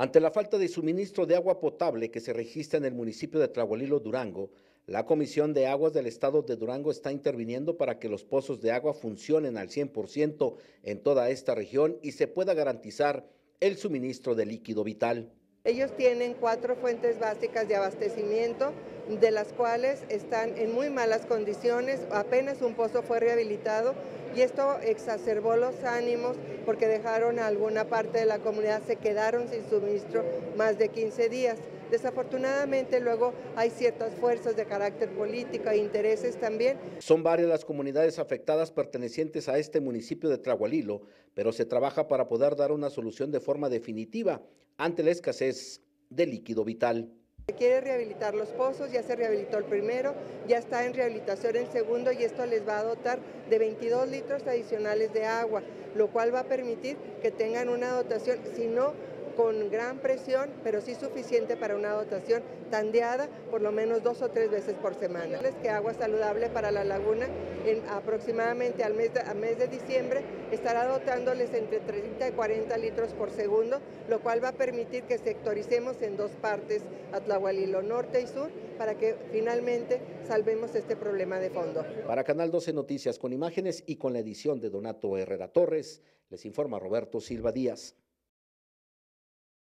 Ante la falta de suministro de agua potable que se registra en el municipio de Tlahualilo, Durango, la Comisión de Aguas del Estado de Durango está interviniendo para que los pozos de agua funcionen al 100% en toda esta región y se pueda garantizar el suministro de líquido vital. Ellos tienen cuatro fuentes básicas de abastecimiento, de las cuales están en muy malas condiciones. Apenas un pozo fue rehabilitado y esto exacerbó los ánimos porque dejaron a alguna parte de la comunidad, se quedaron sin suministro más de 15 días. Desafortunadamente luego hay ciertas fuerzas de carácter político e intereses también. Son varias las comunidades afectadas pertenecientes a este municipio de Tlahualilo, pero se trabaja para poder dar una solución de forma definitiva ante la escasez de líquido vital. Se quiere rehabilitar los pozos, ya se rehabilitó el primero, ya está en rehabilitación el segundo y esto les va a dotar de 22 litros adicionales de agua, lo cual va a permitir que tengan una dotación, si no con gran presión, pero sí suficiente para una dotación tandeada por lo menos dos o tres veces por semana. Es que agua saludable para la laguna en aproximadamente al mes de, mes de diciembre estará dotándoles entre 30 y 40 litros por segundo, lo cual va a permitir que sectoricemos en dos partes, Atlahualilo norte y sur, para que finalmente salvemos este problema de fondo. Para Canal 12 Noticias con imágenes y con la edición de Donato Herrera Torres, les informa Roberto Silva Díaz.